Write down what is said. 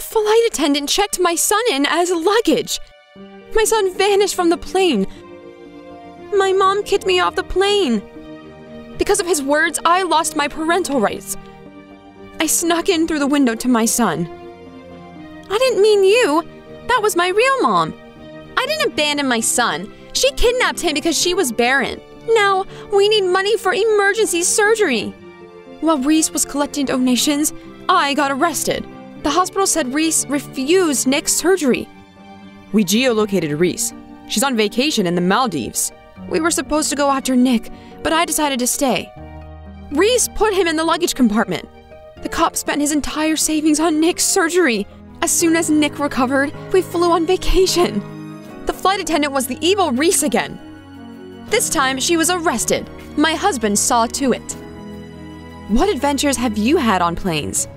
The flight attendant checked my son in as luggage. My son vanished from the plane. My mom kicked me off the plane. Because of his words, I lost my parental rights. I snuck in through the window to my son. I didn't mean you. That was my real mom. I didn't abandon my son. She kidnapped him because she was barren. Now, we need money for emergency surgery. While Reese was collecting donations, I got arrested. The hospital said Reese refused Nick's surgery. We geolocated Reese. She's on vacation in the Maldives. We were supposed to go after Nick, but I decided to stay. Reese put him in the luggage compartment. The cop spent his entire savings on Nick's surgery. As soon as Nick recovered, we flew on vacation. The flight attendant was the evil Reese again. This time, she was arrested. My husband saw to it. What adventures have you had on planes?